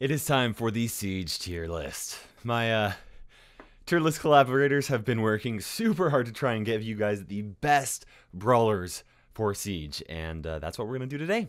It is time for the Siege tier list. My uh, tier list collaborators have been working super hard to try and give you guys the best brawlers for Siege, and uh, that's what we're going to do today.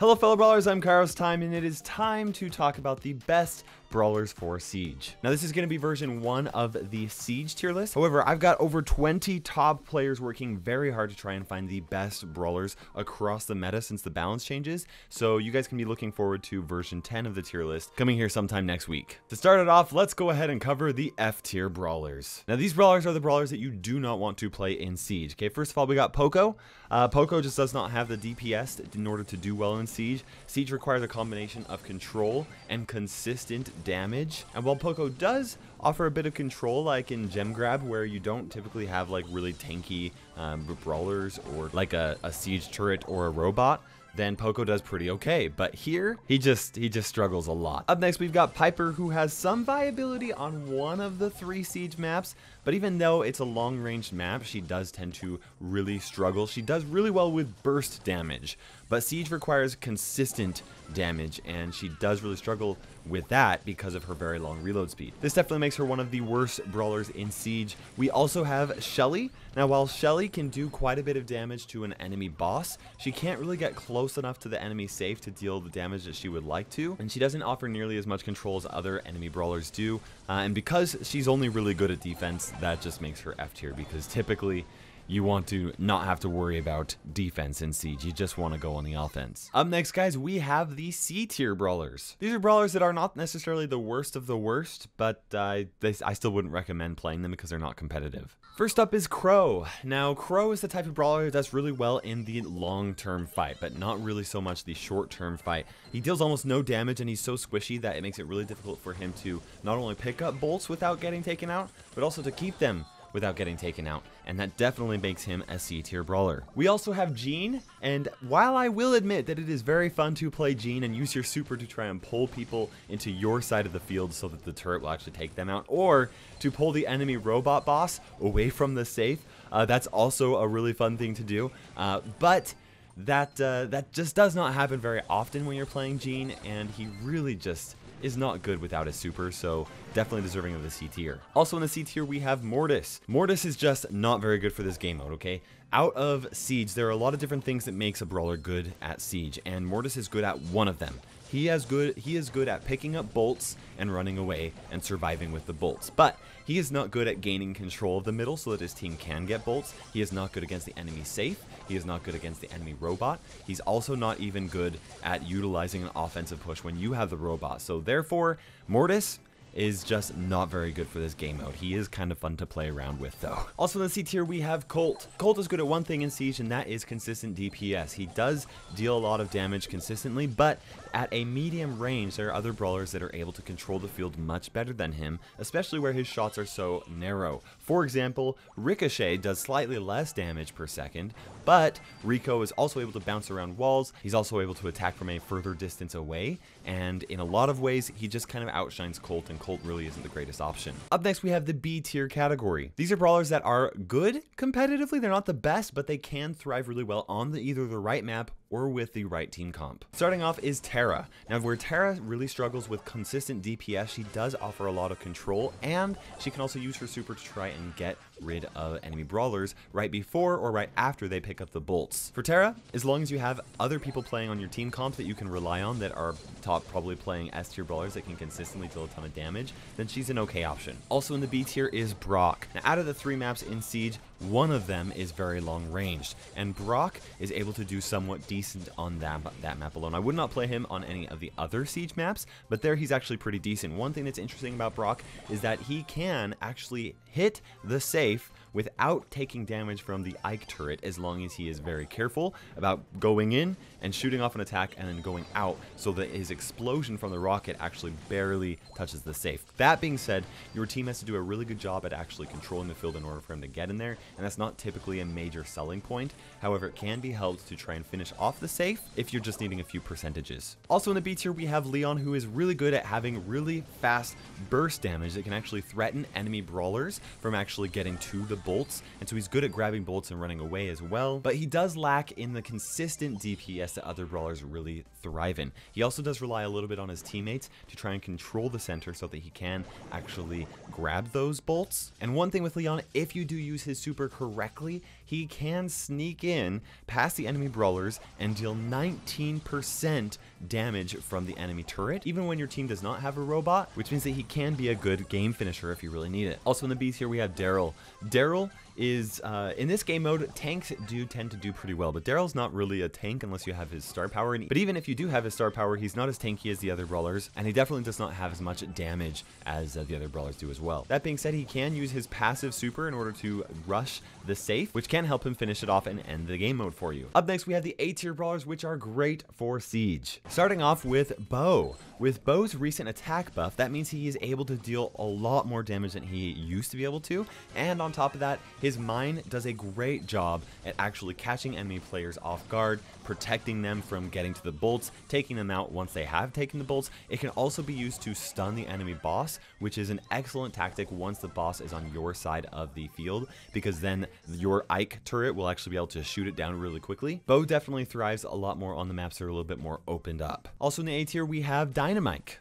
Hello, fellow brawlers. I'm Kairos Time, and it is time to talk about the best brawlers for Siege. Now, this is going to be version one of the Siege tier list. However, I've got over 20 top players working very hard to try and find the best brawlers across the meta since the balance changes. So you guys can be looking forward to version 10 of the tier list coming here sometime next week. To start it off, let's go ahead and cover the F tier brawlers. Now, these brawlers are the brawlers that you do not want to play in Siege. Okay, first of all, we got Poco. Uh, Poco just does not have the DPS in order to do well in Siege. Siege requires a combination of control and consistent damage. And while Poco does offer a bit of control, like in Gem Grab, where you don't typically have like really tanky um, brawlers or like a, a siege turret or a robot, then Poco does pretty okay. But here, he just he just struggles a lot. Up next, we've got Piper, who has some viability on one of the three siege maps, but even though it's a long-range map, she does tend to really struggle. She does really well with burst damage, but siege requires consistent damage, and she does really struggle with that because of her very long reload speed. This definitely makes her one of the worst brawlers in Siege. We also have Shelly. Now, while Shelly can do quite a bit of damage to an enemy boss, she can't really get close enough to the enemy safe to deal the damage that she would like to, and she doesn't offer nearly as much control as other enemy brawlers do. Uh, and because she's only really good at defense, that just makes her F tier because typically you want to not have to worry about defense in Siege. You just want to go on the offense. Up next, guys, we have the C tier brawlers. These are brawlers that are not necessarily the worst of the worst, but uh, they, I still wouldn't recommend playing them because they're not competitive. First up is Crow. Now, Crow is the type of brawler that does really well in the long-term fight, but not really so much the short-term fight. He deals almost no damage, and he's so squishy that it makes it really difficult for him to not only pick up bolts without getting taken out, but also to keep them without getting taken out, and that definitely makes him a C tier brawler. We also have Gene, and while I will admit that it is very fun to play Gene and use your super to try and pull people into your side of the field so that the turret will actually take them out, or to pull the enemy robot boss away from the safe, uh, that's also a really fun thing to do. Uh, but that uh, that just does not happen very often when you're playing Gene, and he really just is not good without his super, so definitely deserving of the C tier. Also in the C tier, we have Mortis. Mortis is just not very good for this game mode, okay? Out of Siege, there are a lot of different things that makes a brawler good at Siege, and Mortis is good at one of them. He has good he is good at picking up bolts and running away and surviving with the bolts. But he is not good at gaining control of the middle so that his team can get bolts. He is not good against the enemy safe. He is not good against the enemy robot. He's also not even good at utilizing an offensive push when you have the robot. So therefore, Mortis is just not very good for this game mode. He is kind of fun to play around with though. Also in the C tier we have Colt. Colt is good at one thing in Siege and that is consistent DPS. He does deal a lot of damage consistently, but at a medium range, there are other brawlers that are able to control the field much better than him, especially where his shots are so narrow. For example, Ricochet does slightly less damage per second, but Rico is also able to bounce around walls, he's also able to attack from a further distance away, and in a lot of ways, he just kind of outshines Colt, and Colt really isn't the greatest option. Up next, we have the B tier category. These are brawlers that are good competitively, they're not the best, but they can thrive really well on the, either the right map or with the right team comp. Starting off is Tara. Now where Tara really struggles with consistent DPS, she does offer a lot of control and she can also use her super to try and get rid of enemy brawlers right before or right after they pick up the bolts. For Tara, as long as you have other people playing on your team comp that you can rely on that are top probably playing S tier brawlers that can consistently deal a ton of damage, then she's an okay option. Also in the B tier is Brock. Now out of the three maps in Siege, one of them is very long ranged, and Brock is able to do somewhat decent on that, that map alone. I would not play him on any of the other Siege maps, but there he's actually pretty decent. One thing that's interesting about Brock is that he can actually hit the safe without taking damage from the Ike turret as long as he is very careful about going in and shooting off an attack and then going out so that his explosion from the rocket actually barely touches the safe. That being said, your team has to do a really good job at actually controlling the field in order for him to get in there, and that's not typically a major selling point. However, it can be helped to try and finish off the safe if you're just needing a few percentages. Also in the B tier, we have Leon, who is really good at having really fast burst damage that can actually threaten enemy brawlers from actually getting to the bolts, and so he's good at grabbing bolts and running away as well, but he does lack in the consistent DPS that other brawlers really thrive in. He also does rely a little bit on his teammates to try and control the center so that he can actually grab those bolts. And one thing with Leon, if you do use his super correctly, he can sneak in past the enemy brawlers and deal 19% damage from the enemy turret, even when your team does not have a robot, which means that he can be a good game finisher if you really need it. Also in the B's here we have Darryl. Darryl is uh, in this game mode, tanks do tend to do pretty well, but Darryl's not really a tank unless you have his star power. But even if you do have his star power, he's not as tanky as the other brawlers, and he definitely does not have as much damage as uh, the other brawlers do as well. That being said, he can use his passive super in order to rush the safe, which can help him finish it off and end the game mode for you. Up next, we have the A tier brawlers, which are great for Siege. Starting off with Bo. With Bo's recent attack buff, that means he is able to deal a lot more damage than he used to be able to, and on top of that, his mine does a great job at actually catching enemy players off guard, protecting them from getting to the bolts, taking them out once they have taken the bolts. It can also be used to stun the enemy boss, which is an excellent tactic once the boss is on your side of the field, because then your Ike turret will actually be able to shoot it down really quickly. Bo definitely thrives a lot more on the maps that are a little bit more opened up. Also in the A tier, we have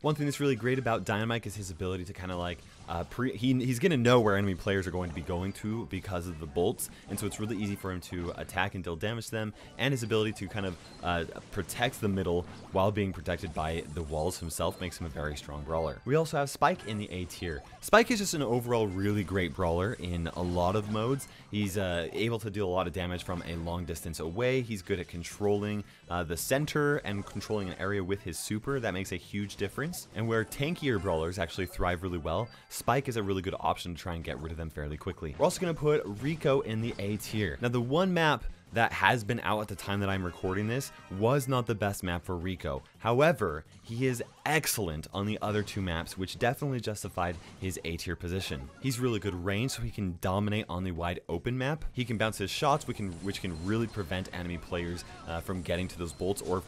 One thing that's really great about Dynamike is his ability to kind of like uh, pre, he, he's going to know where enemy players are going to be going to because of the bolts, and so it's really easy for him to attack and deal damage to them, and his ability to kind of uh, protect the middle while being protected by the walls himself makes him a very strong brawler. We also have Spike in the A tier. Spike is just an overall really great brawler in a lot of modes. He's uh, able to deal a lot of damage from a long distance away. He's good at controlling uh, the center and controlling an area with his super. That makes a huge difference. And where tankier brawlers actually thrive really well, Spike is a really good option to try and get rid of them fairly quickly. We're also going to put Rico in the A tier. Now, the one map that has been out at the time that I'm recording this was not the best map for Rico. However, he is excellent on the other two maps, which definitely justified his A tier position. He's really good range, so he can dominate on the wide open map. He can bounce his shots, which can, which can really prevent enemy players uh, from getting to those bolts or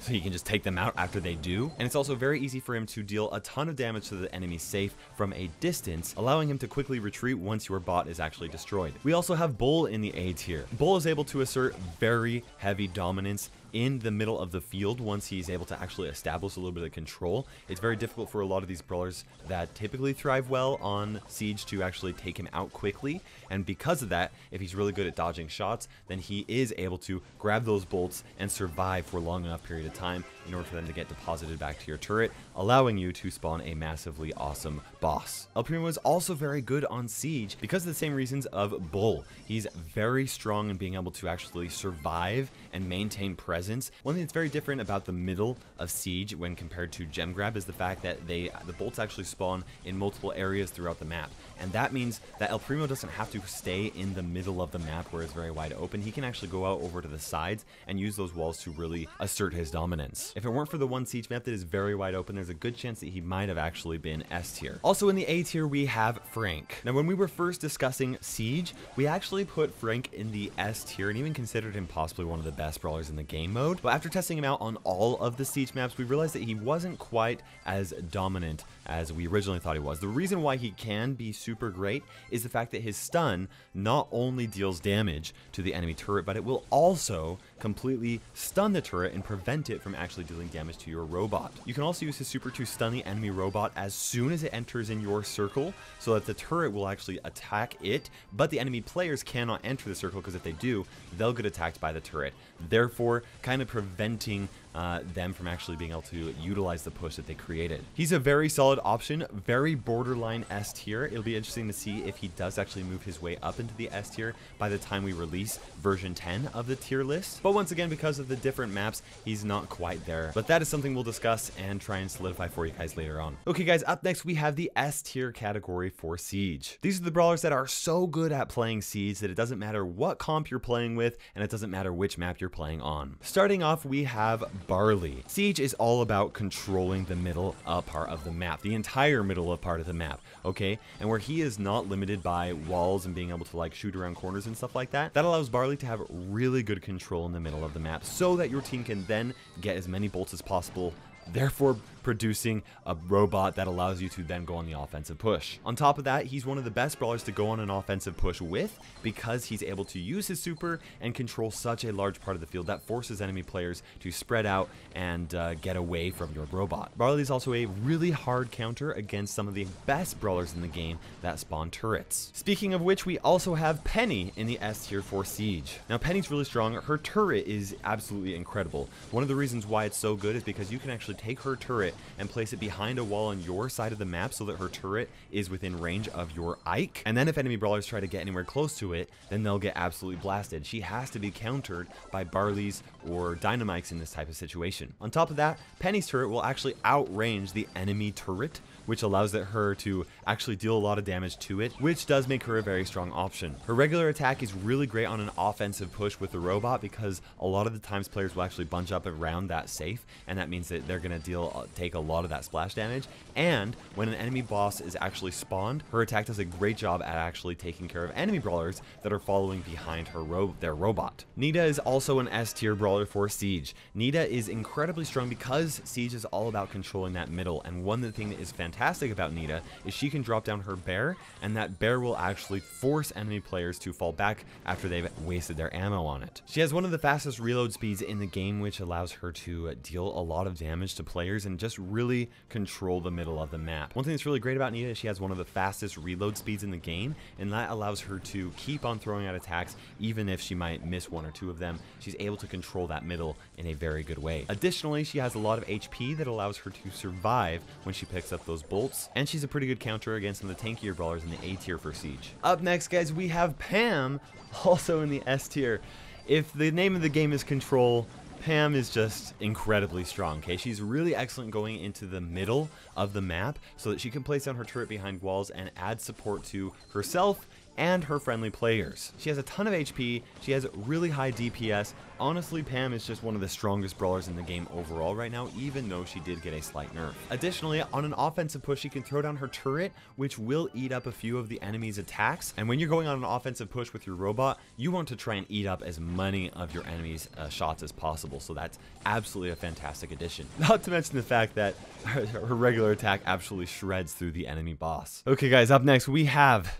so he can just take them out after they do. And it's also very easy for him to deal a ton of damage to the enemy safe from a distance, allowing him to quickly retreat once your bot is actually destroyed. We also have Bull in the A tier. Bull is able to assert very heavy dominance in the middle of the field once he's able to actually establish a little bit of control. It's very difficult for a lot of these brawlers that typically thrive well on Siege to actually take him out quickly. And because of that, if he's really good at dodging shots, then he is able to grab those bolts and survive for a long enough period of time in order for them to get deposited back to your turret, allowing you to spawn a massively awesome boss. El Primo is also very good on Siege because of the same reasons of Bull. He's very strong in being able to actually survive and maintain presence presence. One thing that's very different about the middle of Siege when compared to Gem Grab is the fact that they the bolts actually spawn in multiple areas throughout the map. And that means that El Primo doesn't have to stay in the middle of the map where it's very wide open. He can actually go out over to the sides and use those walls to really assert his dominance. If it weren't for the one Siege map that is very wide open, there's a good chance that he might have actually been S tier. Also in the A tier, we have Frank. Now, when we were first discussing Siege, we actually put Frank in the S tier and even considered him possibly one of the best brawlers in the game game mode, but after testing him out on all of the siege maps, we realized that he wasn't quite as dominant as we originally thought he was. The reason why he can be super great is the fact that his stun not only deals damage to the enemy turret, but it will also completely stun the turret and prevent it from actually dealing damage to your robot. You can also use his super to stun the enemy robot as soon as it enters in your circle so that the turret will actually attack it, but the enemy players cannot enter the circle because if they do, they'll get attacked by the turret. Therefore, kind of preventing uh, them from actually being able to utilize the push that they created. He's a very solid option, very borderline S tier. It'll be interesting to see if he does actually move his way up into the S tier by the time we release version 10 of the tier list. But once again, because of the different maps, he's not quite there. But that is something we'll discuss and try and solidify for you guys later on. Okay guys, up next we have the S tier category for Siege. These are the brawlers that are so good at playing Siege that it doesn't matter what comp you're playing with and it doesn't matter which map you're playing on. Starting off, we have Barley. Siege is all about controlling the middle uh, part of the map, the entire middle of part of the map, okay? And where he is not limited by walls and being able to like shoot around corners and stuff like that, that allows Barley to have really good control in the middle of the map so that your team can then get as many bolts as possible therefore producing a robot that allows you to then go on the offensive push. On top of that, he's one of the best brawlers to go on an offensive push with because he's able to use his super and control such a large part of the field that forces enemy players to spread out and uh, get away from your robot. Barley is also a really hard counter against some of the best brawlers in the game that spawn turrets. Speaking of which, we also have Penny in the S tier for Siege. Now Penny's really strong. Her turret is absolutely incredible. One of the reasons why it's so good is because you can actually take her turret and place it behind a wall on your side of the map so that her turret is within range of your Ike. And then if enemy brawlers try to get anywhere close to it, then they'll get absolutely blasted. She has to be countered by Barley's or Dynamikes in this type of situation. On top of that, Penny's turret will actually outrange the enemy turret, which allows her to actually deal a lot of damage to it, which does make her a very strong option. Her regular attack is really great on an offensive push with the robot because a lot of the times players will actually bunch up around that safe, and that means that they're going to deal uh, take a lot of that splash damage. And when an enemy boss is actually spawned, her attack does a great job at actually taking care of enemy brawlers that are following behind her ro their robot. Nita is also an S tier brawler for Siege. Nita is incredibly strong because Siege is all about controlling that middle, and one thing that is fantastic about Nita is she can drop down her bear, and that bear will actually force enemy players to fall back after they've wasted their ammo on it. She has one of the fastest reload speeds in the game, which allows her to deal a lot of damage to players and just really control the middle of the map. One thing that's really great about Nita is she has one of the fastest reload speeds in the game, and that allows her to keep on throwing out attacks even if she might miss one or two of them. She's able to control that middle in a very good way. Additionally, she has a lot of HP that allows her to survive when she picks up those bolts, and she's a pretty good counter against some of the tankier brawlers in the A tier for Siege. Up next, guys, we have Pam, also in the S tier. If the name of the game is Control, Pam is just incredibly strong, okay? She's really excellent going into the middle of the map so that she can place down her turret behind walls and add support to herself and her friendly players. She has a ton of HP, she has really high DPS. Honestly, Pam is just one of the strongest brawlers in the game overall right now, even though she did get a slight nerf. Additionally, on an offensive push, she can throw down her turret, which will eat up a few of the enemy's attacks. And when you're going on an offensive push with your robot, you want to try and eat up as many of your enemy's uh, shots as possible. So that's absolutely a fantastic addition. Not to mention the fact that her, her regular attack absolutely shreds through the enemy boss. Okay guys, up next we have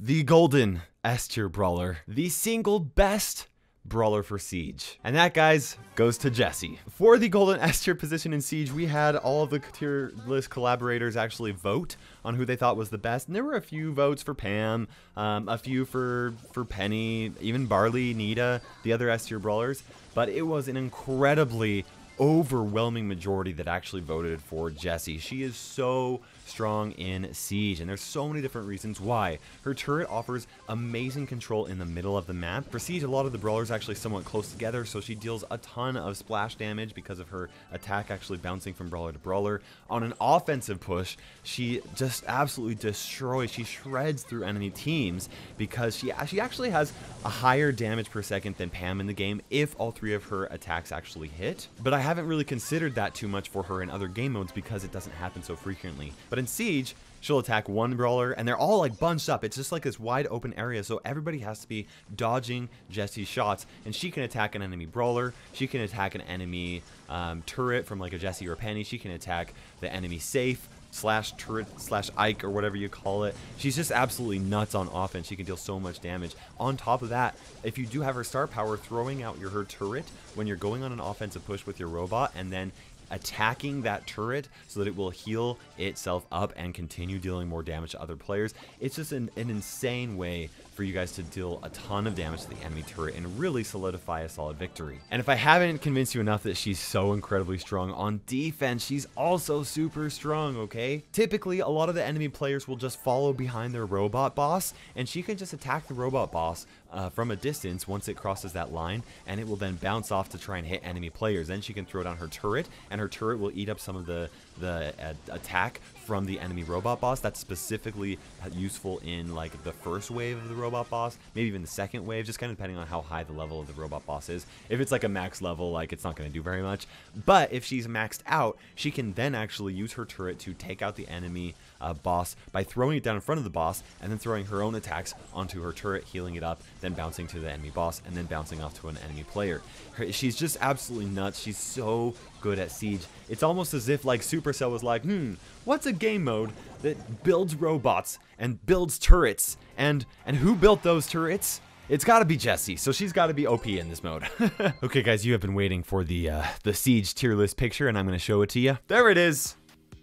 the golden S tier brawler, the single best brawler for Siege. And that, guys, goes to Jessie. For the golden S tier position in Siege, we had all of the tier list collaborators actually vote on who they thought was the best. And there were a few votes for Pam, um, a few for, for Penny, even Barley, Nita, the other S tier brawlers. But it was an incredibly overwhelming majority that actually voted for Jessie. She is so strong in Siege, and there's so many different reasons why. Her turret offers amazing control in the middle of the map. For Siege, a lot of the brawlers actually somewhat close together, so she deals a ton of splash damage because of her attack actually bouncing from brawler to brawler. On an offensive push, she just absolutely destroys, she shreds through enemy teams because she, she actually has a higher damage per second than Pam in the game if all three of her attacks actually hit. But I haven't really considered that too much for her in other game modes because it doesn't happen so frequently. But in Siege, she'll attack one brawler and they're all like bunched up. It's just like this wide open area. So everybody has to be dodging Jessie's shots and she can attack an enemy brawler. She can attack an enemy um, turret from like a Jessie or a Penny. She can attack the enemy safe slash turret slash Ike or whatever you call it. She's just absolutely nuts on offense. She can deal so much damage. On top of that, if you do have her star power, throwing out your her turret when you're going on an offensive push with your robot and then attacking that turret so that it will heal itself up and continue dealing more damage to other players. It's just an, an insane way for you guys to deal a ton of damage to the enemy turret and really solidify a solid victory. And if I haven't convinced you enough that she's so incredibly strong on defense, she's also super strong, okay? Typically, a lot of the enemy players will just follow behind their robot boss, and she can just attack the robot boss uh, from a distance once it crosses that line, and it will then bounce off to try and hit enemy players. Then she can throw down her turret, and her turret will eat up some of the, the uh, attack from the enemy robot boss. That's specifically useful in like the first wave of the robot boss, maybe even the second wave, just kind of depending on how high the level of the robot boss is. If it's like a max level, like it's not going to do very much. But if she's maxed out, she can then actually use her turret to take out the enemy uh, boss by throwing it down in front of the boss and then throwing her own attacks onto her turret, healing it up, then bouncing to the enemy boss, and then bouncing off to an enemy player. Her, she's just absolutely nuts. She's so good at Siege. It's almost as if like Supercell was like, hmm, what's a game mode that builds robots and builds turrets? And and who built those turrets? It's got to be Jessie, so she's got to be OP in this mode. okay, guys, you have been waiting for the uh, the Siege tier list picture, and I'm going to show it to you. There it is.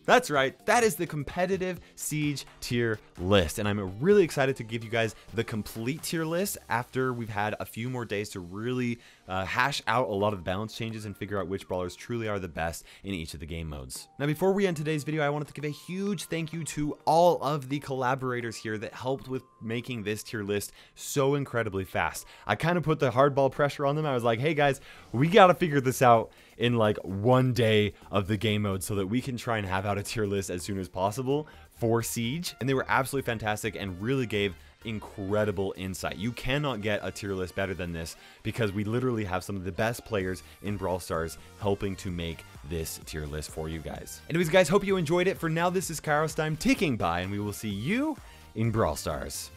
That's right, that is the competitive Siege tier list, and I'm really excited to give you guys the complete tier list after we've had a few more days to really uh, hash out a lot of balance changes and figure out which brawlers truly are the best in each of the game modes. Now, before we end today's video, I wanted to give a huge thank you to all of the collaborators here that helped with making this tier list so incredibly fast. I kind of put the hardball pressure on them. I was like, hey guys, we got to figure this out in like one day of the game mode so that we can try and have out a tier list as soon as possible for Siege. And they were absolutely fantastic and really gave incredible insight. You cannot get a tier list better than this because we literally have some of the best players in Brawl Stars helping to make this tier list for you guys. Anyways, guys, hope you enjoyed it. For now, this is Kairos Time ticking by, and we will see you in Brawl Stars.